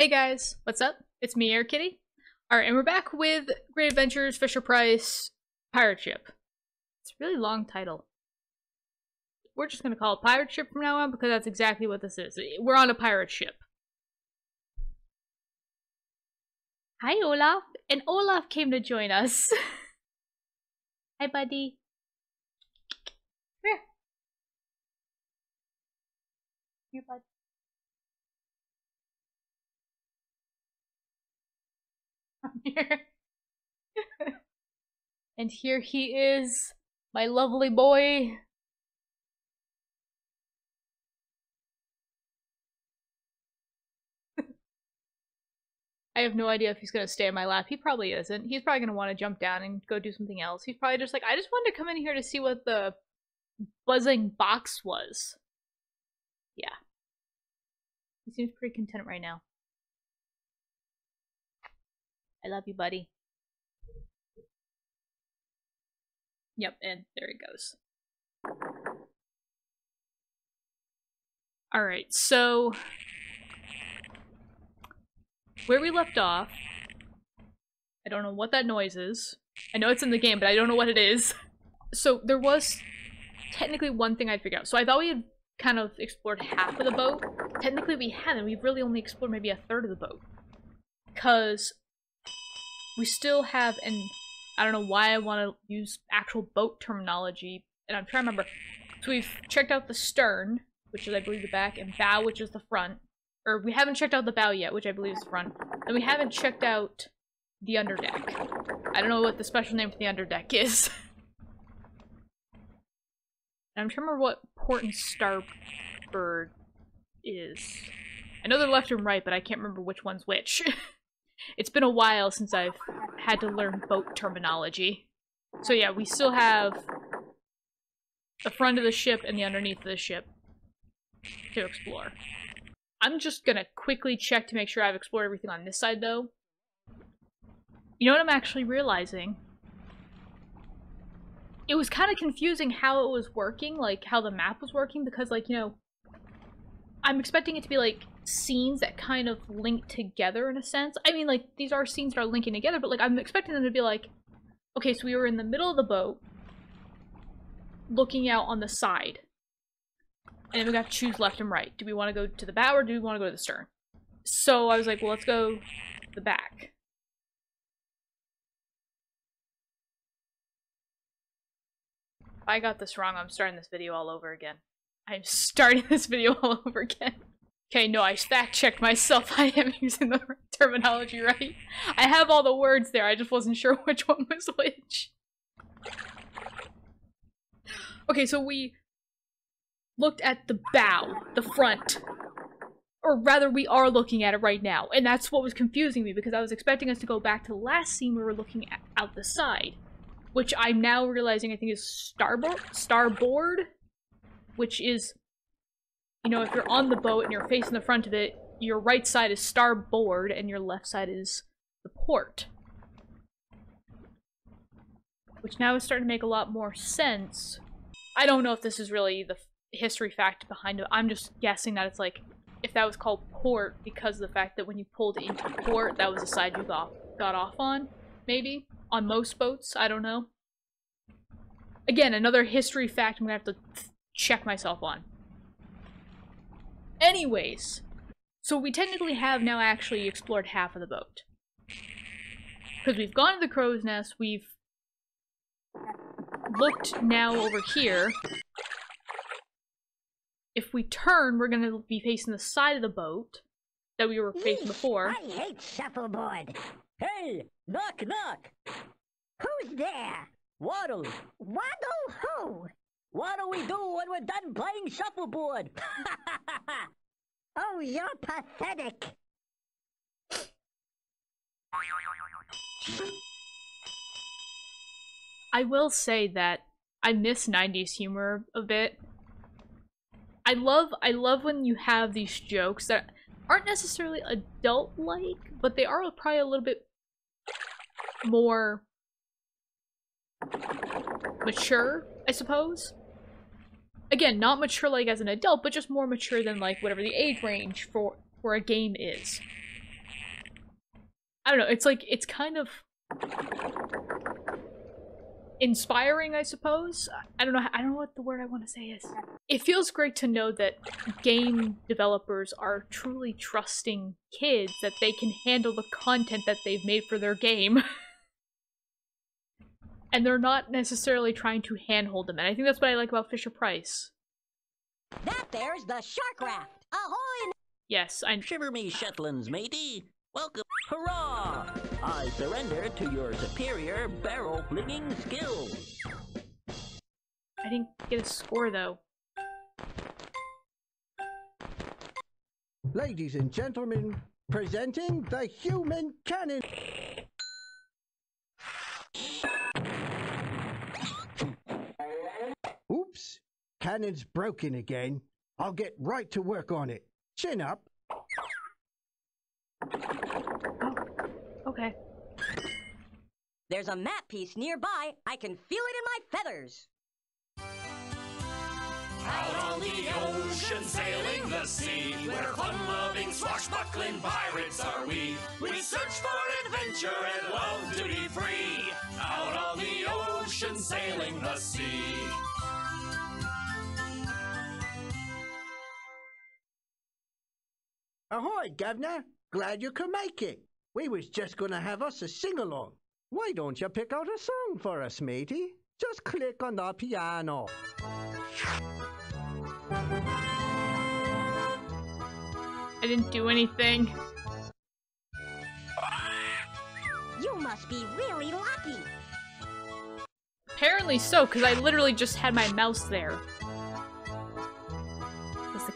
Hey guys, what's up? It's me, Air Kitty. Alright, and we're back with Great Adventures Fisher Price Pirate Ship. It's a really long title. We're just gonna call it Pirate Ship from now on because that's exactly what this is. We're on a pirate ship. Hi, Olaf. And Olaf came to join us. Hi, buddy. Come here. Here, bud. Here. and here he is, my lovely boy. I have no idea if he's gonna stay in my lap. He probably isn't. He's probably gonna want to jump down and go do something else. He's probably just like, I just wanted to come in here to see what the buzzing box was. Yeah. He seems pretty content right now. I love you, buddy. Yep, and there it goes. Alright, so where we left off, I don't know what that noise is. I know it's in the game, but I don't know what it is. So there was technically one thing I'd figure out. So I thought we had kind of explored half of the boat. Technically we haven't. We've really only explored maybe a third of the boat. Because we still have, and I don't know why I want to use actual boat terminology, and I'm trying to remember. So we've checked out the stern, which is I believe the back, and bow, which is the front. Or we haven't checked out the bow yet, which I believe is the front. And we haven't checked out the underdeck. I don't know what the special name for the underdeck is. I'm trying to remember what port and starboard is. I know they're left and right, but I can't remember which one's which. it's been a while since I've had to learn boat terminology. So yeah, we still have the front of the ship and the underneath of the ship to explore. I'm just gonna quickly check to make sure I've explored everything on this side, though. You know what I'm actually realizing? It was kind of confusing how it was working, like, how the map was working, because, like, you know, I'm expecting it to be, like, scenes that kind of link together in a sense. I mean, like, these are scenes that are linking together, but, like, I'm expecting them to be like, okay, so we were in the middle of the boat, looking out on the side. And then we got to choose left and right. Do we want to go to the bow or do we want to go to the stern? So I was like, well, let's go the back. If I got this wrong, I'm starting this video all over again. I'm starting this video all over again. Okay, no, I fact-checked myself. I am using the terminology right. I have all the words there, I just wasn't sure which one was which. Okay, so we looked at the bow, the front. Or rather, we are looking at it right now. And that's what was confusing me, because I was expecting us to go back to the last scene we were looking at, out the side. Which I'm now realizing I think is starboard, starboard, which is, you know, if you're on the boat and you're facing the front of it, your right side is starboard and your left side is the port. Which now is starting to make a lot more sense. I don't know if this is really the history fact behind it. I'm just guessing that it's like, if that was called port because of the fact that when you pulled into port, that was the side you got, got off on, maybe? On most boats, I don't know. Again, another history fact I'm gonna have to check myself on. Anyways, so we technically have now actually explored half of the boat. Because we've gone to the crow's nest, we've looked now over here, if we turn, we're gonna be facing the side of the boat that we were facing before. I hate shuffleboard. Hey, knock, knock. Who's there? Waddle. Waddle? We do when we're done playing shuffleboard? oh, you're pathetic. I will say that I miss 90s humor a bit. I love I love when you have these jokes that aren't necessarily adult-like, but they are probably a little bit more mature, I suppose. Again, not mature like as an adult, but just more mature than like whatever the age range for for a game is. I don't know, it's like it's kind of inspiring, I suppose. I don't know. I don't know what the word I want to say is. It feels great to know that game developers are truly trusting kids that they can handle the content that they've made for their game. and they're not necessarily trying to handhold them. And I think that's what I like about Fisher Price. That there's the shark raft. Ahoy! Yes, I Shiver me Shetlands, matey. Welcome. Hurrah! I surrender to your superior barrel flinging skills. I didn't get a score though. Ladies and gentlemen, presenting the human cannon. Cannon's broken again. I'll get right to work on it. Chin up. Oh, okay. There's a map piece nearby. I can feel it in my feathers. Out on the ocean, sailing the sea, where fun-loving, swashbuckling pirates are we. We search for adventure and love to be free. Out on the ocean, sailing the sea. Ahoy, governor. Glad you could make it. We was just gonna have us a sing-along. Why don't you pick out a song for us, matey? Just click on the piano. I didn't do anything. You must be really lucky. Apparently so, because I literally just had my mouse there.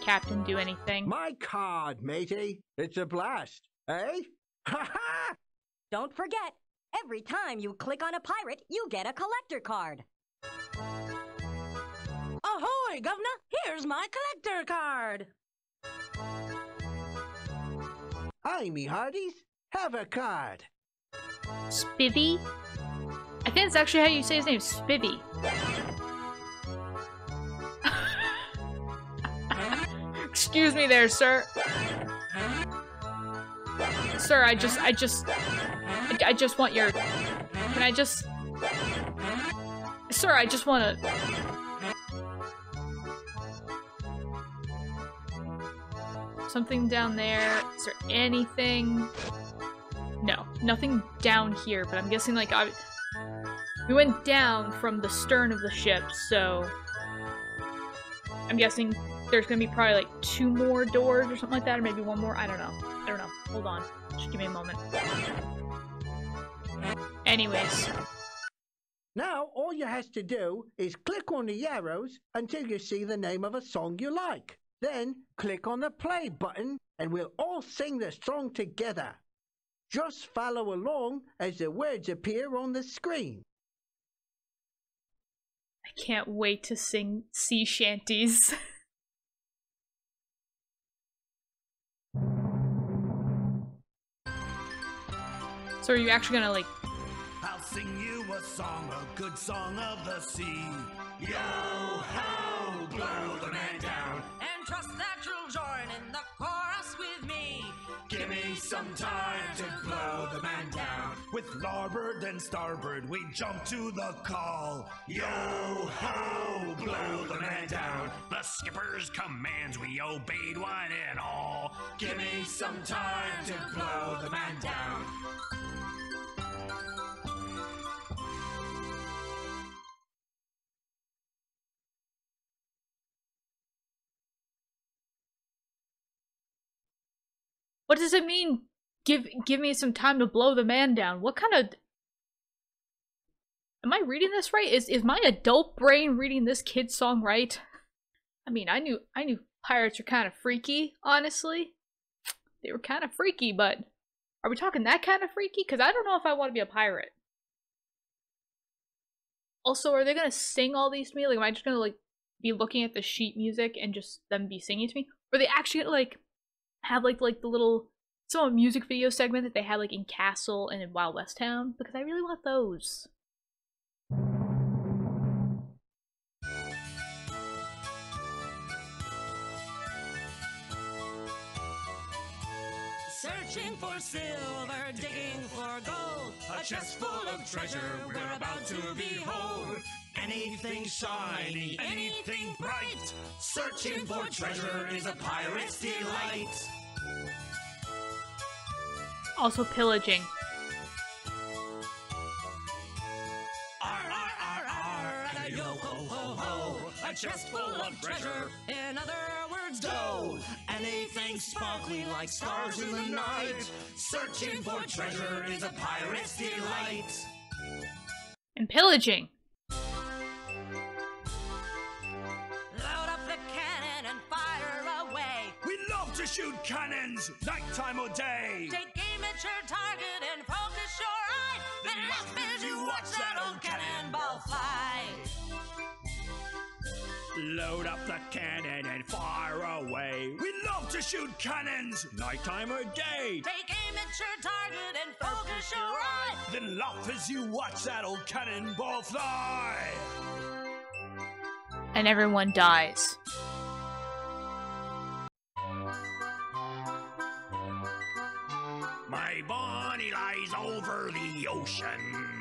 Does the captain do anything? My card, matey. It's a blast. Eh? Ha ha! Don't forget, every time you click on a pirate, you get a collector card. Ahoy, Governor! Here's my collector card. Hi, me hearties. Have a card. Spivvy? I think that's actually how you say his name, Spivvy. Excuse me there, sir. Sir, I just, I just, I, I just want your, can I just, sir, I just want to, something down there, is there anything? No, nothing down here, but I'm guessing like I we went down from the stern of the ship, so I'm guessing there's gonna be probably like two more doors or something like that, or maybe one more. I don't know. I don't know. Hold on. Just give me a moment. Anyways, Now, all you has to do is click on the arrows until you see the name of a song you like. Then click on the play button and we'll all sing the song together. Just follow along as the words appear on the screen. I can't wait to sing sea shanties. so are you actually gonna like I'll sing you a song, a good song of the sea. Yo ho, blow the man down. And trust that you'll join in the chorus with me. Give me some time to blow the man down. With larboard and starboard, we jump to the call. Yo ho, blow the man down. The skipper's commands we obeyed one and all. Give me some time to blow the man down. what does it mean? Give give me some time to blow the man down. What kind of Am I reading this right? Is is my adult brain reading this kid's song right? I mean, I knew I knew pirates were kind of freaky, honestly. They were kind of freaky, but are we talking that kind of freaky? Because I don't know if I want to be a pirate. Also, are they gonna sing all these to me? Like, am I just gonna like be looking at the sheet music and just them be singing to me? Or they actually like have like like the little some music video segment that they had like in Castle and in Wild West Town? Because I really want those. Searching for silver, digging for gold. A chest full of treasure we're about to behold. Anything shiny, anything bright. Searching for treasure is a pirate's delight. Also pillaging. A chest full of treasure. In other words, Go! Anything sparkly like stars in the night. Searching for treasure is a pirate's delight. And pillaging. load up the cannon and fire away. We love to shoot cannons, nighttime or day. Take aim at your target and focus your eye. Then laugh as you watch that old cannonball fly. Load up the cannon and fire away. We love to shoot cannons, nighttime or day. Take aim at your target and focus your eye. Then laugh as you watch that old cannonball fly. And everyone dies. My Bonnie lies over the ocean.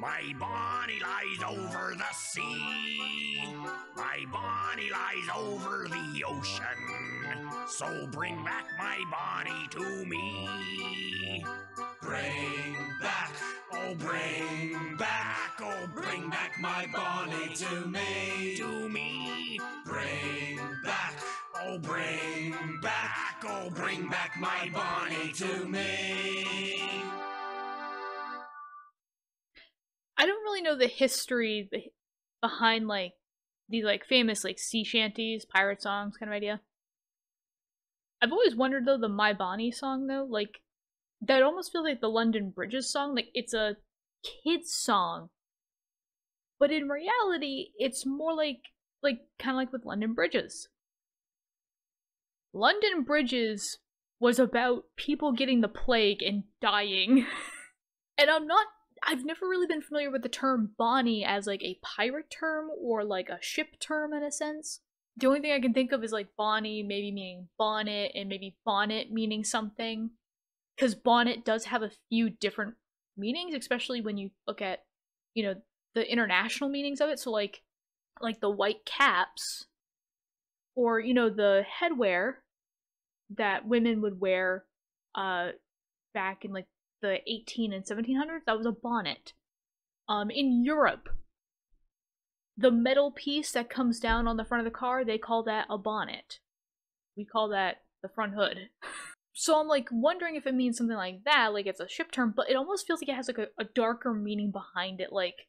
My Bonnie lies over the sea. My Bonnie lies over the ocean. So bring back my Bonnie to me. Bring back, oh bring back, oh bring back my Bonnie to me. To me. Bring back, oh bring back, oh bring back my Bonnie to me. Know the history behind like these like famous like sea shanties, pirate songs kind of idea. I've always wondered though the My Bonnie song though, like that almost feels like the London Bridges song. Like it's a kid's song. But in reality, it's more like like kind of like with London Bridges. London Bridges was about people getting the plague and dying. and I'm not I've never really been familiar with the term Bonnie as like a pirate term or like a ship term in a sense. The only thing I can think of is like Bonnie maybe meaning bonnet and maybe bonnet meaning something. Because bonnet does have a few different meanings, especially when you look at, you know, the international meanings of it. So like like the white caps or, you know, the headwear that women would wear uh back in like the 18 and 1700s that was a bonnet. Um in europe the metal piece that comes down on the front of the car they call that a bonnet. We call that the front hood. So i'm like wondering if it means something like that like it's a ship term but it almost feels like it has like a, a darker meaning behind it like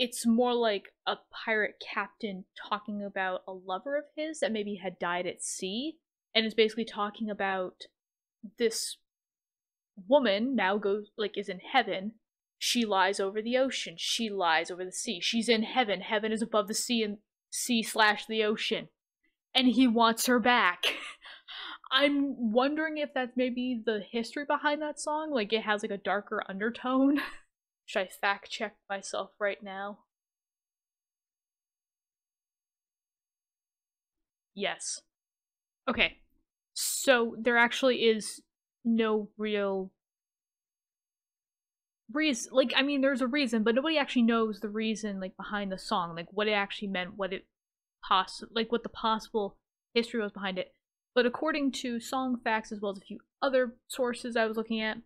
it's more like a pirate captain talking about a lover of his that maybe had died at sea and is basically talking about this woman now goes like is in heaven she lies over the ocean. She lies over the sea. She's in heaven. Heaven is above the sea and sea slash the ocean. And he wants her back. I'm wondering if that's maybe the history behind that song. Like it has like a darker undertone. Should i fact check myself right now? Yes. Okay. So there actually is no real reason like i mean there's a reason but nobody actually knows the reason like behind the song like what it actually meant what it poss like what the possible history was behind it. But according to song facts as well as a few other sources i was looking at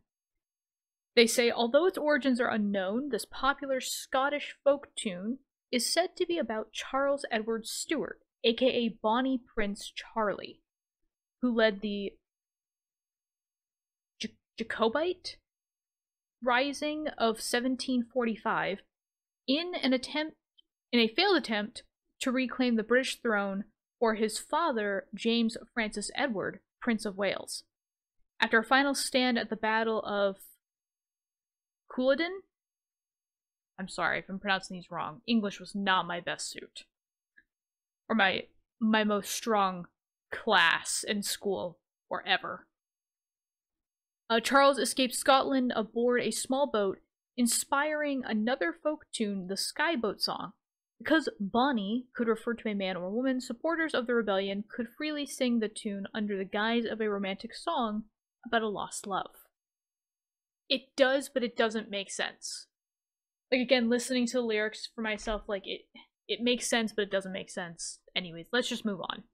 they say although its origins are unknown this popular scottish folk tune is said to be about charles edward stuart aka bonnie prince charlie who led the Jacobite Rising of 1745 in an attempt in a failed attempt to reclaim the British throne for his father James Francis Edward, Prince of Wales. After a final stand at the Battle of Culloden, I'm sorry if I'm pronouncing these wrong. English was not my best suit. Or my my most strong class in school or ever. Uh, Charles escaped Scotland aboard a small boat, inspiring another folk tune, the Skye Boat Song. Because Bonnie could refer to a man or woman, supporters of the rebellion could freely sing the tune under the guise of a romantic song about a lost love. It does, but it doesn't make sense. Like again, listening to the lyrics for myself, like it it makes sense, but it doesn't make sense. Anyways, let's just move on.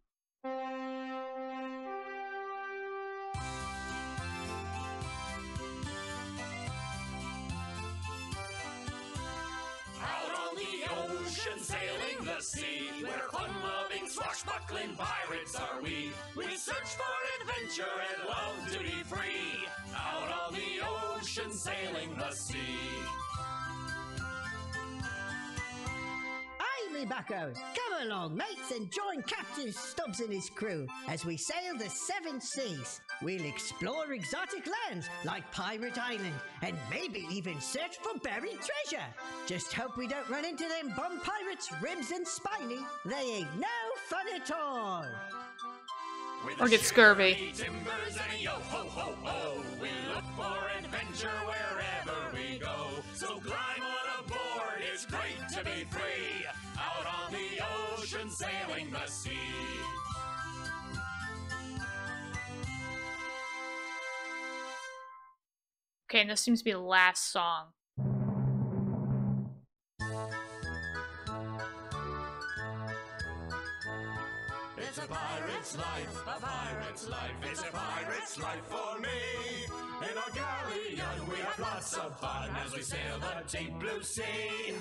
Sea, where fun-loving, swashbuckling pirates are we. We search for adventure and love to be free. Out on the ocean, sailing the sea. Aye, bucko. Come along, mates, and join Captain Stubbs and his crew as we sail the seven seas. We'll explore exotic lands like Pirate Island and maybe even search for buried treasure. Just hope we don't run into them bum pirates, Ribs and Spiny. They ain't no fun at all. With Or get scurvy. Timbers and a yo ho ho ho. We look for adventure wherever we go. So climb on aboard, it's great to be free. Out on the ocean, sailing the sea. Okay, and this seems to be the last song. It's a pirate's life, a pirate's life. It's a pirate's life for me. In our galleon, we have lots of fun as we sail the deep blue sea.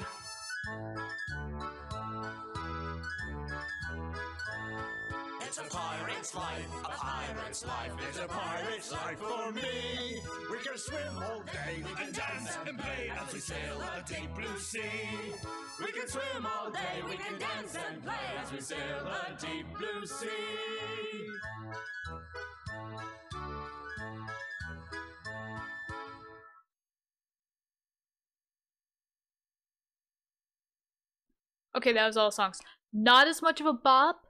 A pirate's life, a pirate's life. It's a pirate's life for me. We can swim all day, we can dance and play as we sail the deep blue sea. We can swim all day, we can dance and play as we sail the deep blue sea. Okay, that was all songs. Not as much of a bop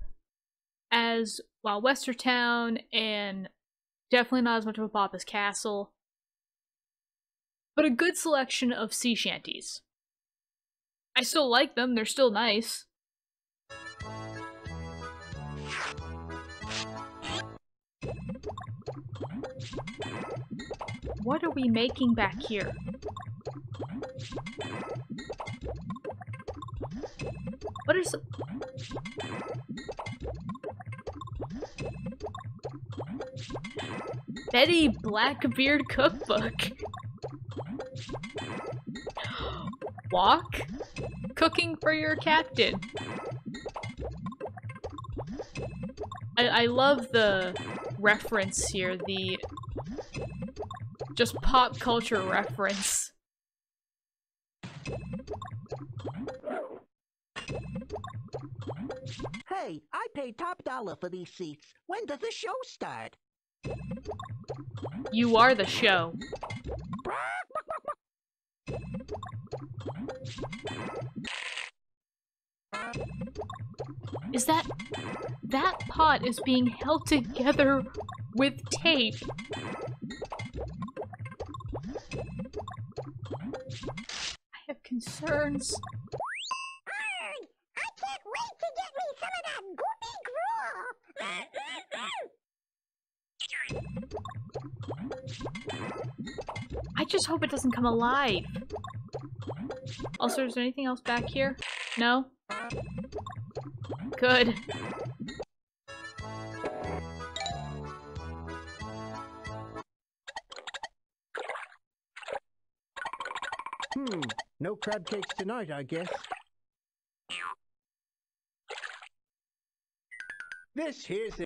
as Wild Western Town, and definitely not as much of a pop as Castle. But a good selection of sea shanties. I still like them, they're still nice. What are we making back here? What is Betty Blackbeard cookbook? Walk? Cooking for your captain. I, I love the reference here, the just pop culture reference. I paid top dollar for these seats. When does the show start? You are the show. Is that... That pot is being held together with tape. I have concerns. Wait to get me some of that goopy gruel. I just hope it doesn't come alive. Also, is there anything else back here? No? Good. Hmm, no crab cakes tonight, I guess. This here's it.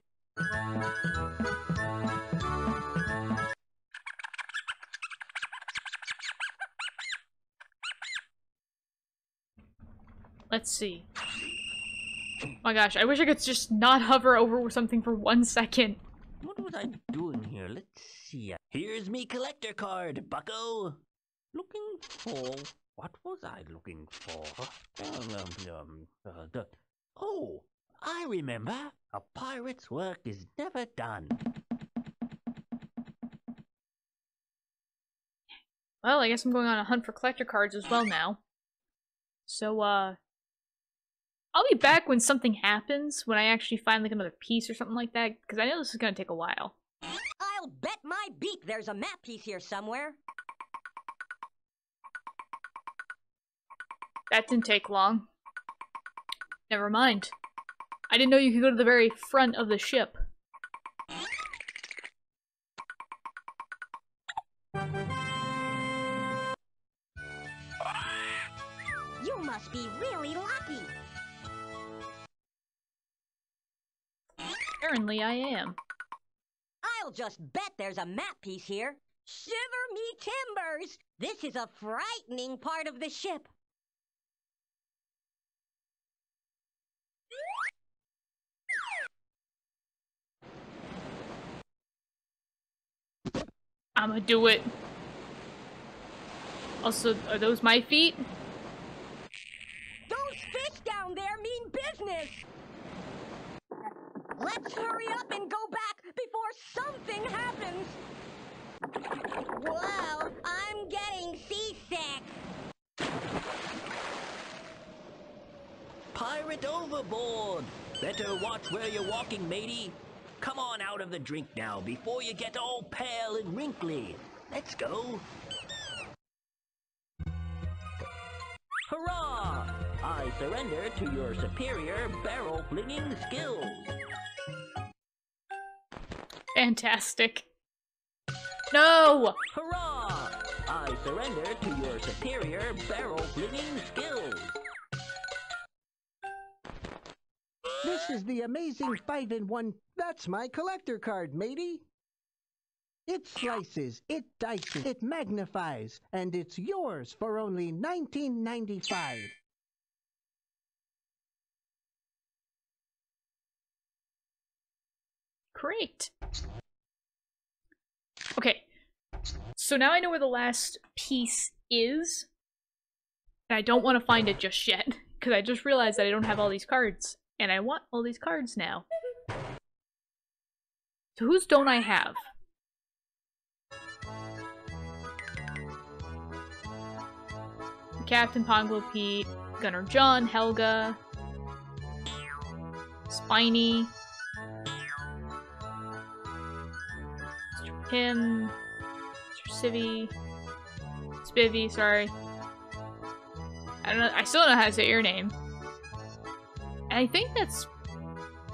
Let's see. Oh my gosh, I wish I could just not hover over something for one second. What was I doing here? Let's see. Here's me collector card, bucko. Looking for... What was I looking for? Um, um, um, uh, the- oh, I remember. A pirate's work is never done. Well, I guess I'm going on a hunt for collector cards as well now. So, uh... I'll be back when something happens, when I actually find like another piece or something like that, because I know this is gonna take a while. I'll I'll bet my beak there's a map piece here somewhere. That didn't take long. Never mind. I didn't know you could go to the very front of the ship. You must be really lucky. Apparently I am. I'll just bet there's a map piece here. Shiver me timbers! This is a frightening part of the ship. I'ma do it. Also, are those my feet? Those fish down there mean business! Let's hurry up and go back before something happens! Whoa, I'm getting seasick! Pirate overboard! Better watch where you're walking, matey. Come on out of the drink now before you get all pale and wrinkly. Let's go. Hurrah! I surrender to your superior barrel flinging skills. Fantastic. No! Hurrah! I surrender to your superior barrel flinging skills. This is the amazing 5 in 1. That's my collector card, matey. It slices, it dices, it magnifies, and it's yours for only 19.95. Great. Okay. So now I know where the last piece is. And I don't want to find it just yet. Because I just realized that I don't have all these cards. And I want all these cards now. So whose don't I have? Captain Pongo Pete, Gunner John, Helga, Spiny, Mr. Pim, Mr. Civvy, Spivvy, sorry. I don't know, I still don't know how to say your name. I think that's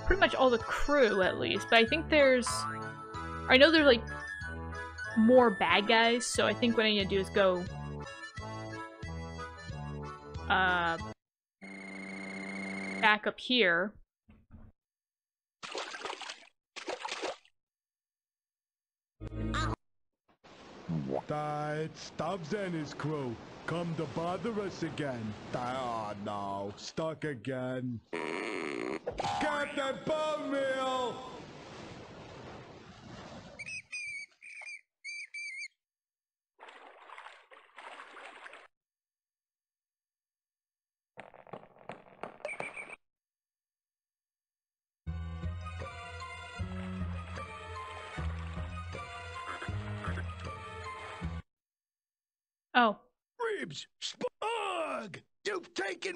pretty much all the crew, at least. But I think there's... I know there's, like, more bad guys, so I think what I need to do is go... Uh... Back up here. It's Stubbs and his crew. Come to bother us again. Ah, oh no, stuck again. Captain Bowmeal!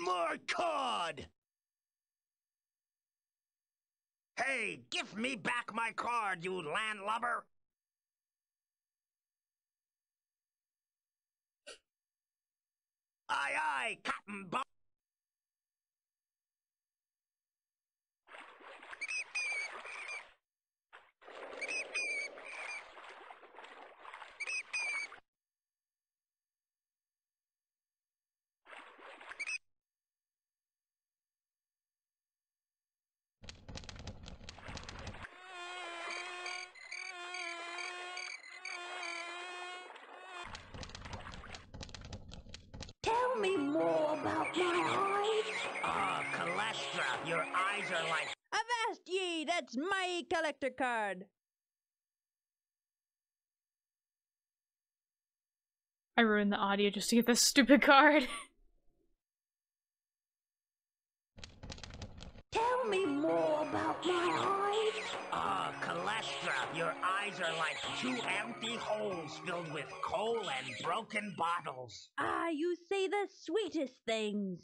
My card! Hey, give me back my card, you landlubber! Aye, aye, Captain Bo- my card! I ruined the audio just to get this stupid card. Tell me more about my eyes. Ah, Calestra, your eyes are like two empty holes filled with coal and broken bottles. Ah, you say the sweetest things.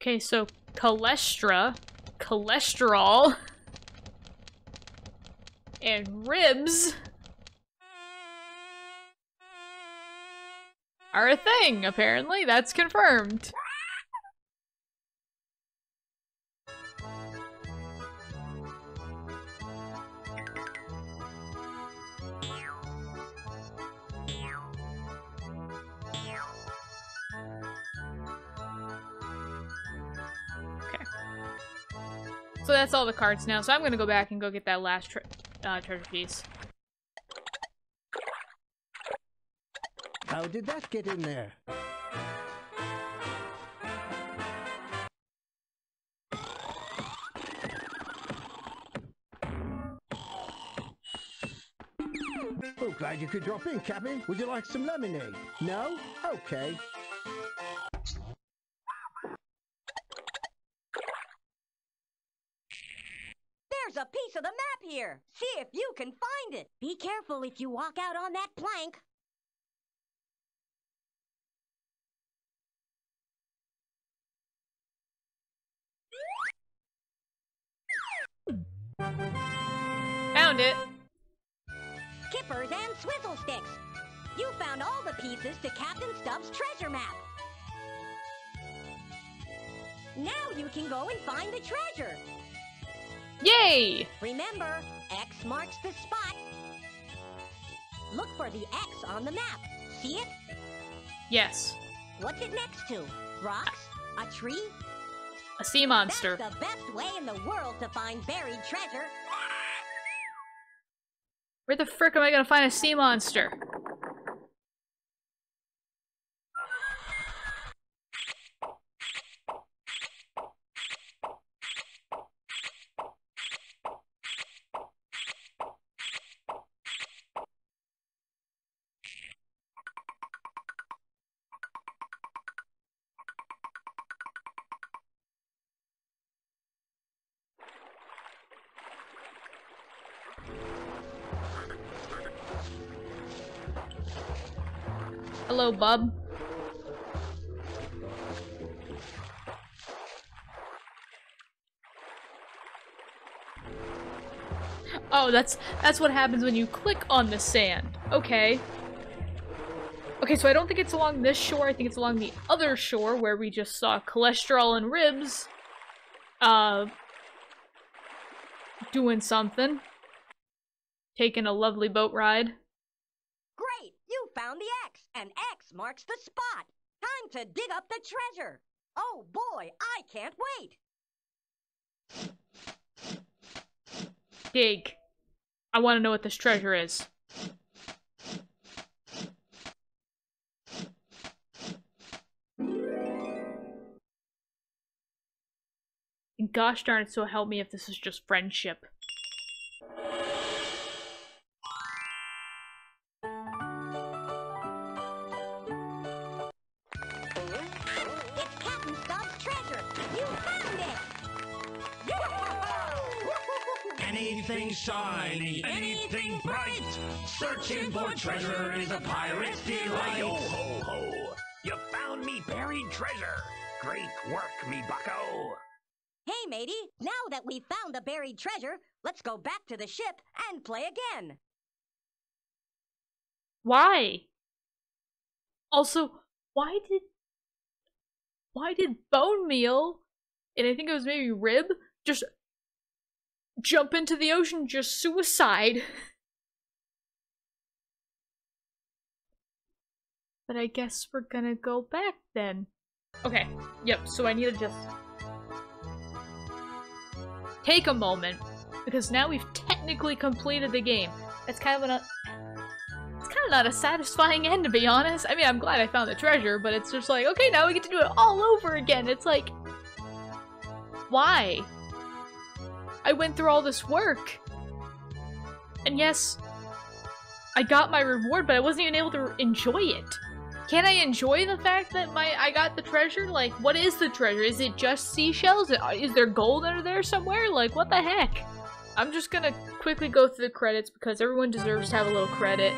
Okay, so cholestra, cholesterol. and ribs are a thing, apparently. That's confirmed. So that's all the cards now. So I'm gonna go back and go get that last tre uh, treasure piece. How did that get in there? Oh, glad you could drop in, Captain. Would you like some lemonade? No? Okay. There's a piece of the map here. See if you can find it. Be careful if you walk out on that plank. Found it. Kippers and swizzle sticks. You found all the pieces to Captain Stubbs' treasure map. Now you can go and find the treasure. Yay! Remember, X marks the spot. Look for the X on the map. See it? Yes. What's it next to? Rocks? A tree? A sea monster. That's the best way in the world to find buried treasure. Where the frick am I gonna find a sea monster? Hello, bub. Oh, that's that's what happens when you click on the sand. Okay. Okay, so I don't think it's along this shore. I think it's along the other shore where we just saw cholesterol and ribs. Uh, doing something. Taking a lovely boat ride. Great! You found the X, and X marks the spot. Time to dig up the treasure. Oh boy, I can't wait. Dig. I want to know what this treasure is. Gosh darn it, so help me if this is just friendship. Anything shiny, anything bright. Searching for treasure is a pirate's delight. Yo ho ho! You found me buried treasure. Great work, me bucko. Hey, matey. Now that we've found the buried treasure, let's go back to the ship and play again. Why? Also, why did why did bone meal and I think it was maybe rib just jump into the ocean just suicide? But I guess we're gonna go back then. Okay, yep, so I need to just take a moment because now we've technically completed the game. It's kind of an it's kind of not a satisfying end, to be honest. I mean, I'm glad I found the treasure, but it's just like, okay, now we get to do it all over again. It's like, why? I went through all this work. And yes, I got my reward, but I wasn't even able to enjoy it. Can I enjoy the fact that my I got the treasure? Like, what is the treasure? Is it just seashells? Uh, is there gold under there somewhere? Like, what the heck? I'm just gonna quickly go through the credits because everyone deserves to have a little credit.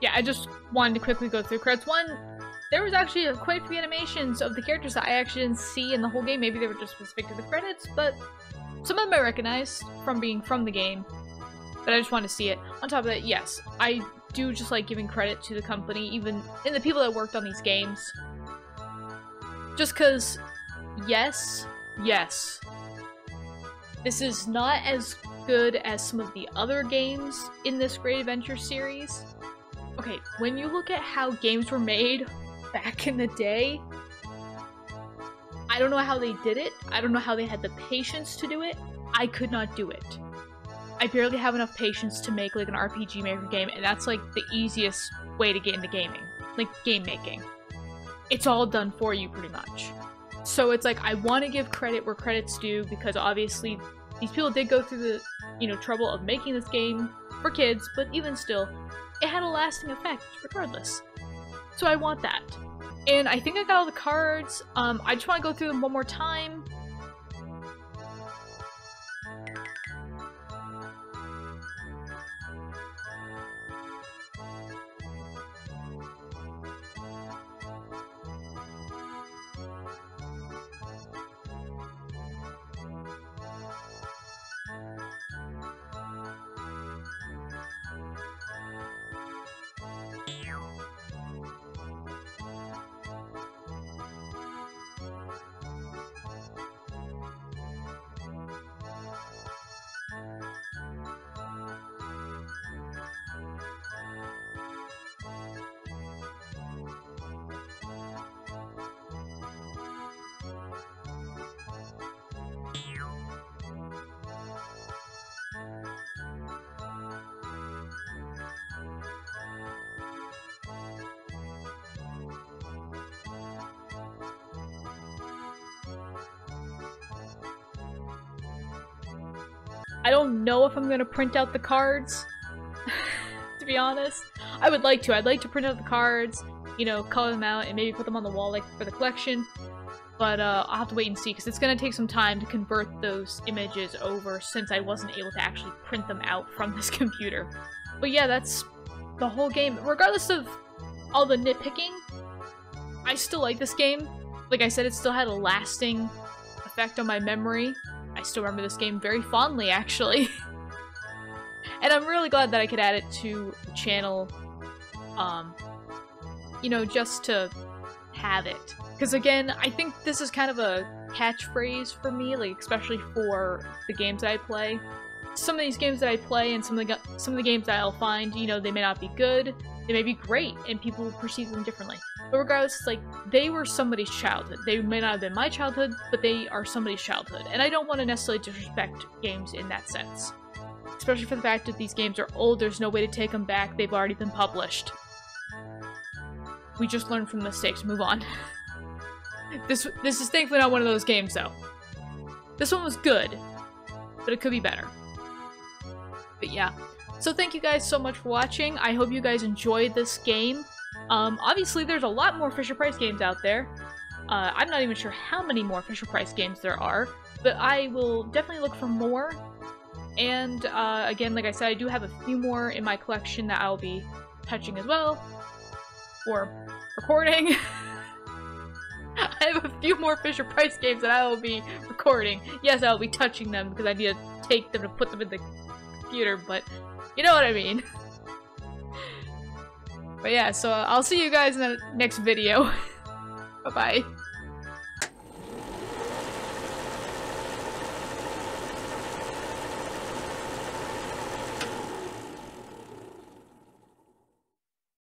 Yeah, I just wanted to quickly go through credits. One, there was actually quite a few animations of the characters that I actually didn't see in the whole game. Maybe they were just specific to the credits, but some of them I recognized from being from the game. But I just wanted to see it. On top of that, yes, I do just like giving credit to the company, even in the people that worked on these games. Just because, yes, yes, this is not as good as some of the other games in this Great Adventure series. Okay, when you look at how games were made back in the day, I don't know how they did it. I don't know how they had the patience to do it. I could not do it. I barely have enough patience to make like an RPG maker game, and that's like the easiest way to get into gaming, like game making. It's all done for you pretty much. So it's like I want to give credit where credit's due because obviously these people did go through the, you know, trouble of making this game for kids, but even still, it had a lasting effect regardless. So I want that. And I think I got all the cards. Um, I just want to go through them one more time. I don't know if I'm gonna print out the cards, to be honest. I would like to. I'd like to print out the cards, you know, color them out, and maybe put them on the wall like for the collection. But uh, I'll have to wait and see, because it's gonna take some time to convert those images over since I wasn't able to actually print them out from this computer. But yeah, that's the whole game. Regardless of all the nitpicking, I still like this game. Like I said, it still had a lasting effect on my memory. I still remember this game very fondly, actually. and I'm really glad that I could add it to the channel, um, you know, just to have it. Because again, I think this is kind of a catchphrase for me, like especially for the games that I play. Some of these games that I play and some of the some of the games that I'll find, you know, they may not be good, they may be great, and people will perceive them differently. But regardless, like, they were somebody's childhood. They may not have been my childhood, but they are somebody's childhood. And I don't want to necessarily disrespect games in that sense. Especially for the fact that these games are old, there's no way to take them back, they've already been published. We just learn from mistakes, move on. this this is thankfully not one of those games though. This one was good, but it could be better. But yeah. So thank you guys so much for watching. I hope you guys enjoyed this game. Um, obviously, there's a lot more Fisher Price games out there. Uh, I'm not even sure how many more Fisher Price games there are, but I will definitely look for more. And uh, again, like I said, I do have a few more in my collection that I'll be touching as well. Or recording. I have a few more Fisher Price games that I will be recording. Yes, I will be touching them because I need to take them to put them in the computer, but you know what I mean. But yeah, so I'll see you guys in the next video. Bye-bye.